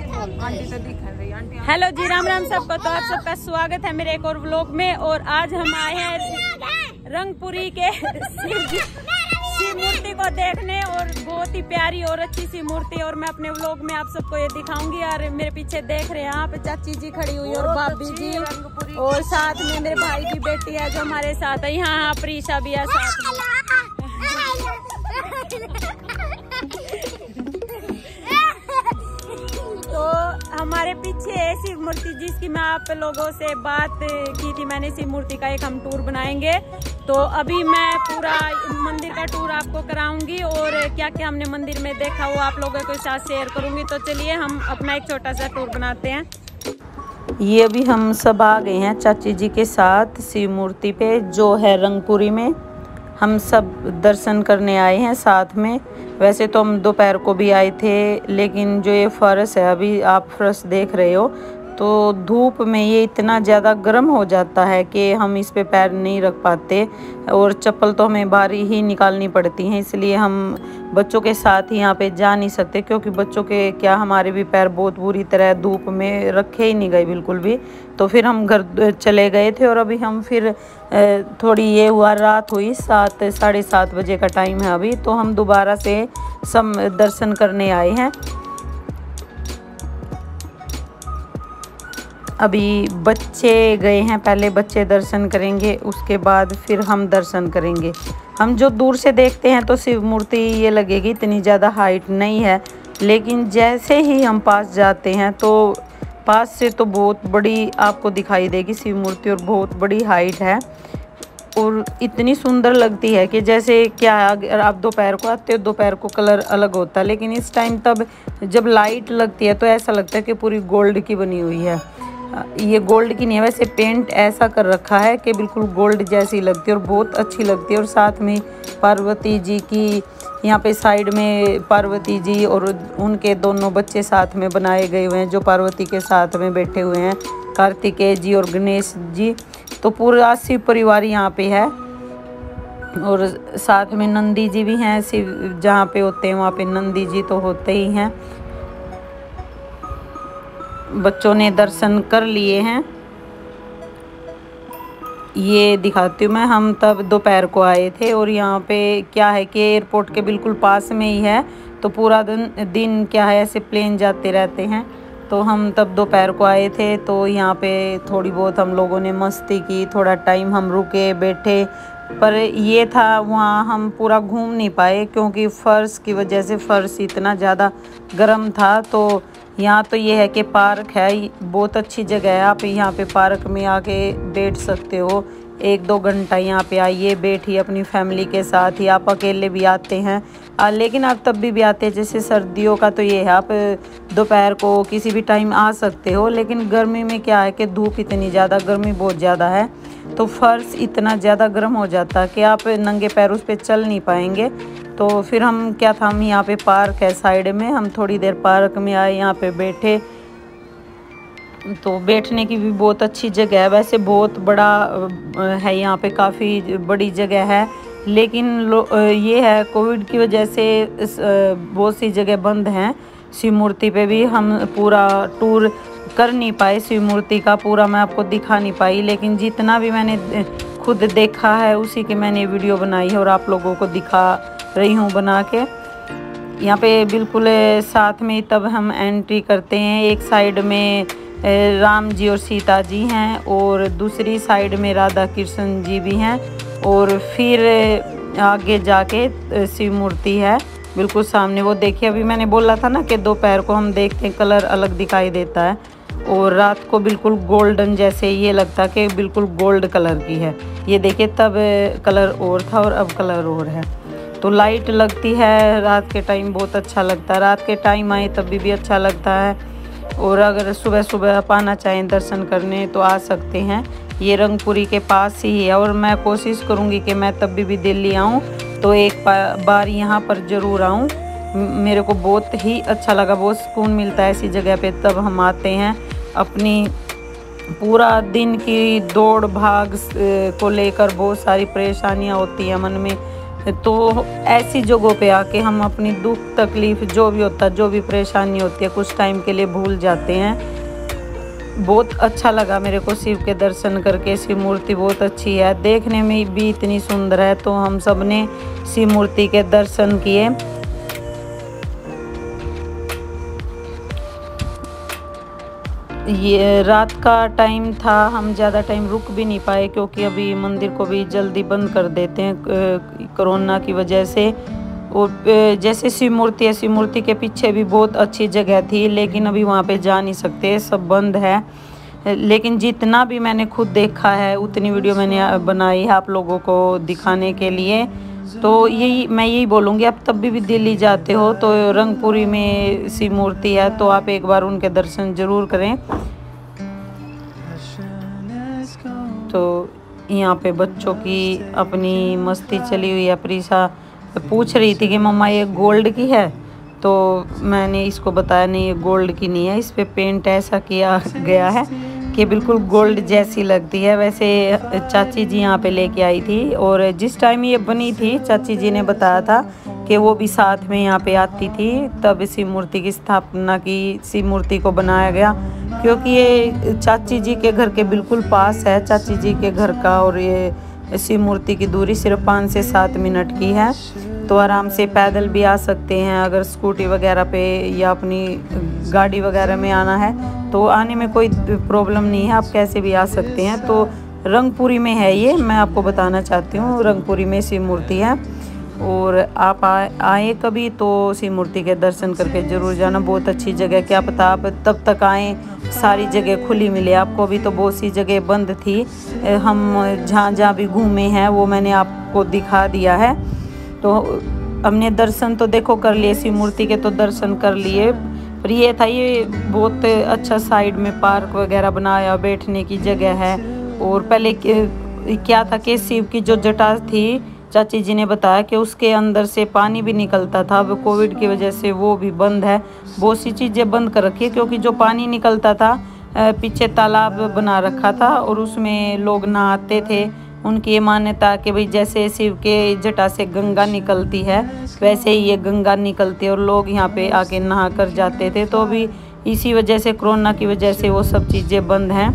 Hello जी, राम राम सबको तो आप सबका स्वागत है मेरे एक और व्लॉग में, और आज हम आए हैं रंगपुरी के शिव मूर्ति को देखने, और बहुत ही प्यारी और अच्छी सी मूर्ति, और मैं अपने व्लॉग में आप सबको ये दिखाऊँगी, और मेरे पीछे देख रहे हैं यहाँ पे चाची जी खड़ी हुई, और भाभी जी, और साथ में मेरे भाई की बेटी है जो हमारे साथ है। यहाँ प्रीशा भी है साथ में। हमारे पीछे है शिव मूर्ति जिसकी मैं आप लोगों से बात की थी, मैंने शिव मूर्ति का एक हम टूर बनाएँगे। तो अभी मैं पूरा मंदिर का टूर आपको कराऊँगी और क्या क्या हमने मंदिर में देखा वो आप लोगों के साथ शेयर करूँगी। तो चलिए हम अपना एक छोटा सा टूर बनाते हैं। ये अभी हम सब आ गए हैं चाची जी के साथ शिव मूर्ति पे, जो है रंगपुरी में। हम सब दर्शन करने आए हैं साथ में। वैसे तो हम दोपहर को भी आए थे, लेकिन जो ये फर्श है, अभी आप फर्श देख रहे हो तो धूप में ये इतना ज़्यादा गर्म हो जाता है कि हम इस पे पैर नहीं रख पाते और चप्पल तो हमें बारी ही निकालनी पड़ती हैं, इसलिए हम बच्चों के साथ ही यहाँ पे जा नहीं सकते क्योंकि बच्चों के क्या हमारे भी पैर बहुत बुरी तरह धूप में रखे ही नहीं गए बिल्कुल भी। तो फिर हम घर चले गए थे और अभी हम फिर थोड़ी ये हुआ, रात हुई सात, साढ़े सात बजे का टाइम है अभी तो हम दोबारा से सब दर्शन करने आए हैं। अभी बच्चे गए हैं, पहले बच्चे दर्शन करेंगे, उसके बाद फिर हम दर्शन करेंगे। हम जो दूर से देखते हैं तो शिव मूर्ति ये लगेगी, इतनी ज़्यादा हाइट नहीं है, लेकिन जैसे ही हम पास जाते हैं तो पास से तो बहुत बड़ी आपको दिखाई देगी, शिव मूर्ति और बहुत बड़ी हाइट है। और इतनी सुंदर लगती है कि जैसे क्या अगर आप दोपहर को आते हो, दोपहर को कलर अलग होता है, लेकिन इस टाइम तब जब लाइट लगती है तो ऐसा लगता है कि पूरी गोल्ड की बनी हुई है। ये गोल्ड की नहीं है, वैसे पेंट ऐसा कर रखा है कि बिल्कुल गोल्ड जैसी लगती है और बहुत अच्छी लगती है। और साथ में पार्वती जी की यहाँ पे साइड में पार्वती जी और उनके दोनों बच्चे साथ में बनाए गए हुए हैं, जो पार्वती के साथ में बैठे हुए हैं, कार्तिकेय जी और गणेश जी। तो पूरा शिव परिवार यहाँ पे है। और साथ में नंदी जी भी हैं, शिव जहाँ पे होते हैं, वहाँ पे नंदी जी तो होते ही हैं। बच्चों ने दर्शन कर लिए हैं। ये दिखाती हूँ मैं, हम तब दोपहर को आए थे और यहाँ पे क्या है कि एयरपोर्ट के बिल्कुल पास में ही है तो पूरा दिन दिन क्या है, ऐसे प्लेन जाते रहते हैं। तो हम तब दोपहर को आए थे तो यहाँ पे थोड़ी बहुत हम लोगों ने मस्ती की, थोड़ा टाइम हम रुके, बैठे। पर ये था, वहाँ हम पूरा घूम नहीं पाए, क्योंकि फ़र्श की वजह से फ़र्श इतना ज़्यादा गर्म था तो यहाँ तो ये है कि पार्क है बहुत अच्छी जगह है आप यहाँ पे पार्क में आके बैठ सकते हो। एक दो घंटा यहाँ पे आइए बैठिए अपनी फैमिली के साथ ही आप अकेले भी आते हैं। आ, लेकिन आप तब भी भी आते हैं जैसे सर्दियों का तो ये है आप दोपहर को किसी भी टाइम आ सकते हो लेकिन गर्मी में क्या है कि धूप इतनी ज़्यादा गर्मी बहुत ज़्यादा है तो फर्श इतना ज़्यादा गर्म हो जाता है कि आप नंगे पैर उस पर चल नहीं पाएँगे। तो फिर हम, क्या था, हम यहाँ पे पार्क है साइड में। हम थोड़ी देर पार्क में आए, यहाँ पे बैठे। तो बैठने की भी बहुत अच्छी जगह है। वैसे बहुत बड़ा है यहाँ पे, काफ़ी बड़ी जगह है। लेकिन ये है, कोविड की वजह से बहुत सी जगह बंद हैं। शिव मूर्ति पे भी हम पूरा टूर कर नहीं पाए। शिव मूर्ति का पूरा मैं आपको दिखा नहीं पाई। लेकिन जितना भी मैंने खुद देखा है, उसी की मैंने वीडियो बनाई है और आप लोगों को दिखा रही हूँ बना के। यहाँ पे बिल्कुल साथ में तब हम एंट्री करते हैं। एक साइड में राम जी और सीता जी हैं और दूसरी साइड में राधा कृष्ण जी भी हैं और फिर आगे जाके शिव मूर्ति है। बिल्कुल सामने, वो देखिए, अभी मैंने बोला था ना कि दोपहर को हम देखते हैं, कलर अलग दिखाई देता है और रात को बिल्कुल गोल्डन जैसे ये लगता कि बिल्कुल गोल्ड कलर की है। ये देखिए, तब कलर और था और अब कलर और है। तो लाइट लगती है रात के टाइम बहुत अच्छा लगता है। रात के टाइम आए तभी भी अच्छा लगता है। और अगर सुबह सुबह आप आना चाहें दर्शन करने तो आ सकते हैं। ये रंगपुरी के पास ही है और मैं कोशिश करूँगी कि मैं तब भी, भी दिल्ली आऊँ। तो एक बार यहाँ पर ज़रूर आऊँ। मेरे को बहुत ही अच्छा लगा बहुत सुकून मिलता है ऐसी जगह पे। तब हम आते हैं अपनी पूरा दिन की दौड़ भाग को लेकर बहुत सारी परेशानियाँ होती हैं मन में। तो ऐसी जगहों पे आके हम अपनी दुख तकलीफ़, जो भी होता, जो भी परेशानी होती है, कुछ टाइम के लिए भूल जाते हैं। बहुत अच्छा लगा मेरे को शिव के दर्शन करके। शिव मूर्ति बहुत अच्छी है। देखने में भी इतनी सुंदर है तो हम सबने शिव मूर्ति के दर्शन किए। ये रात का टाइम था हम ज़्यादा टाइम रुक भी नहीं पाए क्योंकि अभी मंदिर को भी जल्दी बंद कर देते हैं कोरोना की वजह से। और जैसे शिव मूर्ति है शिव मूर्ति के पीछे भी बहुत अच्छी जगह थी लेकिन अभी वहाँ पे जा नहीं सकते सब बंद है। लेकिन जितना भी मैंने खुद देखा है उतनी वीडियो मैंने बनाई है आप लोगों को दिखाने के लिए। तो यही मैं यही बोलूँगी आप तब भी, भी दिल्ली जाते हो तो रंगपुरी में सी मूर्ति है तो आप एक बार उनके दर्शन ज़रूर करें। तो यहाँ पे बच्चों की अपनी मस्ती चली हुई है प्रीसा पूछ रही थी कि मम्मा ये गोल्ड की है? तो मैंने इसको बताया नहीं ये गोल्ड की नहीं है इस पर पे पेंट ऐसा किया गया है। कि बिल्कुल गोल्ड जैसी लगती है। वैसे चाची जी यहाँ पे लेके आई थी और जिस टाइम ये बनी थी, चाची जी ने बताया था कि वो भी साथ में यहाँ पे आती थी। तब इसी मूर्ति की स्थापना की, इसी मूर्ति को बनाया गया क्योंकि ये चाची जी के घर के बिल्कुल पास है। चाची जी के घर का और ये इसी मूर्ति की दूरी सिर्फ़ पाँच से सात मिनट की है। तो आराम से पैदल भी आ सकते हैं अगर स्कूटी वगैरह पे या अपनी गाड़ी वगैरह में आना है। तो आने में कोई प्रॉब्लम नहीं है आप कैसे भी आ सकते हैं। तो रंगपुरी में है ये मैं आपको बताना चाहती हूँ। रंगपुरी में शिव मूर्ति है और आप आ, आए कभी तो शिव मूर्ति के दर्शन करके ज़रूर जाना। बहुत अच्छी जगह क्या पता आप तब तक आए सारी जगह खुली मिले। आपको भी तो बहुत सी जगह बंद थी। हम जहाँ जहाँ भी घूमे हैं वो मैंने आपको दिखा दिया है। तो हमने दर्शन तो देखो कर लिए, शिव मूर्ति के तो दर्शन कर लिए। पर ये था, ये बहुत अच्छा साइड में पार्क वगैरह बनाया, बैठने की जगह है। और पहले क्या था कि शिव की जो जटा थी, चाची जी ने बताया कि उसके अंदर से पानी भी निकलता था। अब कोविड की वजह से वो भी बंद है। बहुत सी चीज़ें बंद कर रखी है, क्योंकि जो पानी निकलता था पीछे तालाब बना रखा था और उसमें लोग नहाते थे। उनकी ये मान्यता कि भाई जैसे शिव के जटा से गंगा निकलती है, वैसे ही ये गंगा निकलती है और लोग यहाँ पे आके नहा कर जाते थे। तो अभी इसी वजह से, कोरोना की वजह से वो सब चीज़ें बंद हैं।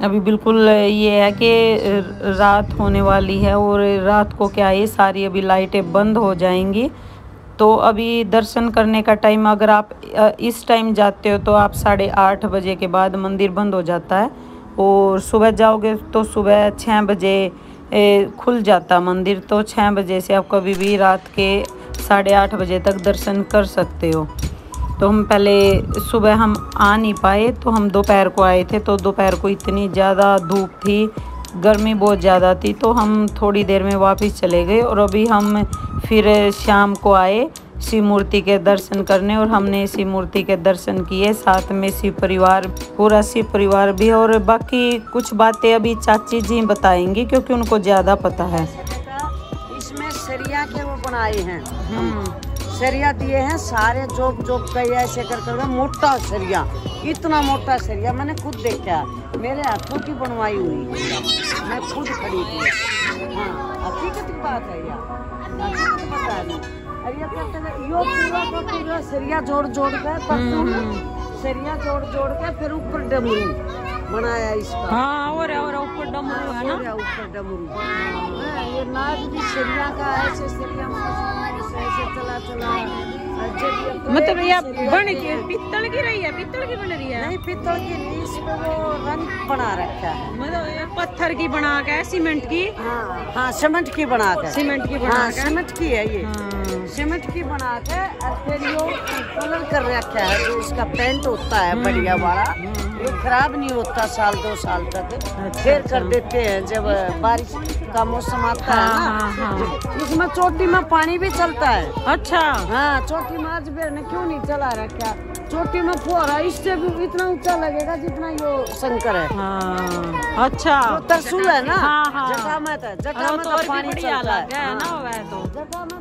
अभी बिल्कुल ये है कि रात होने वाली है और रात को क्या है सारी अभी लाइटें बंद हो जाएँगी। तो अभी दर्शन करने का टाइम, अगर आप इस टाइम जाते हो तो आप साढ़े आठ बजे के बाद मंदिर बंद हो जाता है। और सुबह जाओगे तो सुबह छः बजे खुल जाता मंदिर। तो छः बजे से आप कभी भी रात के साढ़े आठ बजे तक दर्शन कर सकते हो। तो हम पहले सुबह हम आ नहीं पाए तो हम दोपहर को आए थे। तो दोपहर को इतनी ज़्यादा धूप थी, गर्मी बहुत ज़्यादा थी तो हम थोड़ी देर में वापस चले गए। और अभी हम फिर शाम को आए शिव मूर्ति के दर्शन करने और हमने शिव मूर्ति के दर्शन किए। साथ में शिव परिवार पूरा शिव परिवार भी और बाकी कुछ बातें अभी चाची जी बताएँगी क्योंकि उनको ज़्यादा पता है। इसमें सरिया के वो बनाए हैं। हम्म। सरिया दिए हैं सारे जोक जोक कई ऐसे कर कर मोटा सरिया इतना मोटा सरिया मैंने खुद देखा मेरे हाथों की बनवाई हुई मैं खुद खड़ी थी हाँ हकीकत की बात है यार। हकीकत बता रही यो पूरा तो पूरा सरिया जोड़ जोड़ कर सरिया जोड़ जोड़ के फिर ऊपर डमरू बनाया इसका। हाँ और और ऊपर डमरू है ना? ऊपर डमरू। हाँ, ये नाच भी सरिया का ऐसे सरिया ऐसे चला चला मतलब ये बन के पित्तल की रही है पित्तल की बन रही है? नहीं पित्तल की नहीं इसमें वो रंग बना रखा है। मतलब ये पत्थर की बना के सीमेंट की? हाँ हाँ सीमेंट की बना के। सीमेंट की बना हाँ सीमेंट की है ये। हाँ। सीमेंट की बना के फिर कलर कर रखा है जो इसका पेंट होता है बढ़िया हम्म। वाला ये खराब नहीं होता साल दो साल तक। अच्छा, फिर कर अच्छा। देते हैं जब बारिश का मौसम आता है ना हाँ, हाँ, हाँ। इसमें चोटी में पानी भी चलता है। अच्छा। हाँ चोटी में आज ने क्यों नहीं चला रखा? चोटी में फुहारा इससे भी इतना ऊँचा लगेगा जितना यो शंकर है। हाँ, अच्छा। तरसुल है ना हाँ, हाँ, जटा में तो जटा में तो, तो पानी चलता है। ना वह तो। जटा में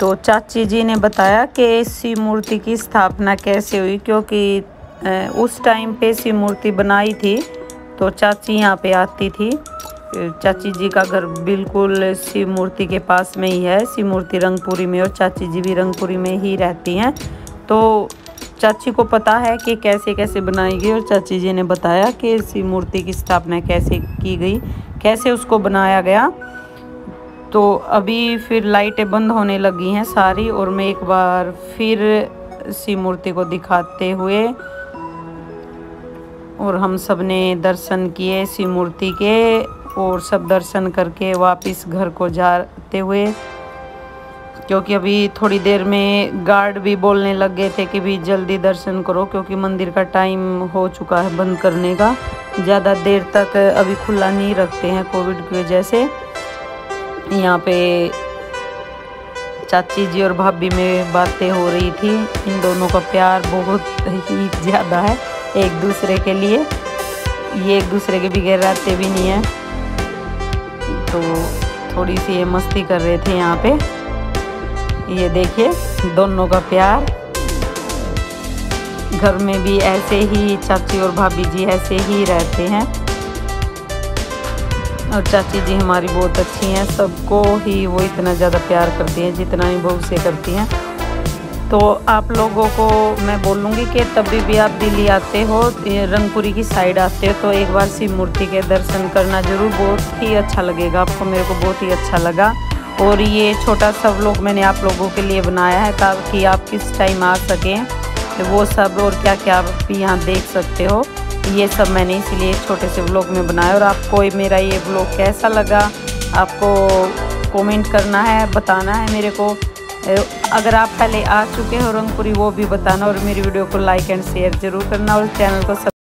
तो चाची जी ने बताया कि शिव मूर्ति की स्थापना कैसे हुई, क्योंकि उस टाइम पे शिव मूर्ति बनाई थी तो चाची यहाँ पे आती थी। चाची जी का घर बिल्कुल शिव मूर्ति के पास में ही है शिव मूर्ति रंगपुरी में, और चाची जी भी रंगपुरी में ही रहती हैं। तो चाची को पता है कि कैसे कैसे बनाई गई, और चाची जी ने बताया कि शिव मूर्ति की स्थापना कैसे की गई, कैसे उसको बनाया गया। तो अभी फिर लाइटें बंद होने लगी हैं सारी और मैं एक बार फिर शिव मूर्ति को दिखाते हुए और हम सबने दर्शन किए शिव मूर्ति के और सब दर्शन करके वापस घर को जाते हुए, क्योंकि अभी थोड़ी देर में गार्ड भी बोलने लग गए थे कि भी जल्दी दर्शन करो, क्योंकि मंदिर का टाइम हो चुका है बंद करने का। ज़्यादा देर तक अभी खुला नहीं रखते हैं कोविड की वजह से। यहाँ पे चाची जी और भाभी में बातें हो रही थी। इन दोनों का प्यार बहुत ही ज़्यादा है, एक दूसरे के लिए। ये एक दूसरे के बगैर रहते भी नहीं है। तो थोड़ी सी ये मस्ती कर रहे थे यहाँ पे। ये देखिए, दोनों का प्यार। घर में भी ऐसे ही, चाची और भाभी जी ऐसे ही रहते हैं। और चाची जी हमारी बहुत अच्छी हैं, सबको ही वो इतना ज़्यादा प्यार करती हैं, जितना ही बहू से करती हैं। तो आप लोगों को मैं बोलूँगी कि तभी भी आप दिल्ली आते हो रंगपुरी की साइड आते हो तो एक बार शिव मूर्ति के दर्शन करना ज़रूर बहुत ही अच्छा लगेगा, आपको मेरे को बहुत ही अच्छा लगा। और ये छोटा सा व्लॉग मैंने आप लोगों के लिए बनाया है, ताकि आप किस टाइम आ सकें, वो सब और क्या क्या आप यहाँ देख सकते हो। ये सब मैंने इसलिए छोटे से ब्लॉग में बनाया और आपको मेरा ये ब्लॉग कैसा लगा, आपको कमेंट करना है, बताना है मेरे को। अगर आप पहले आ चुके हो रंगपुरी, वो भी बताना और मेरी वीडियो को लाइक एंड शेयर ज़रूर करना और चैनल को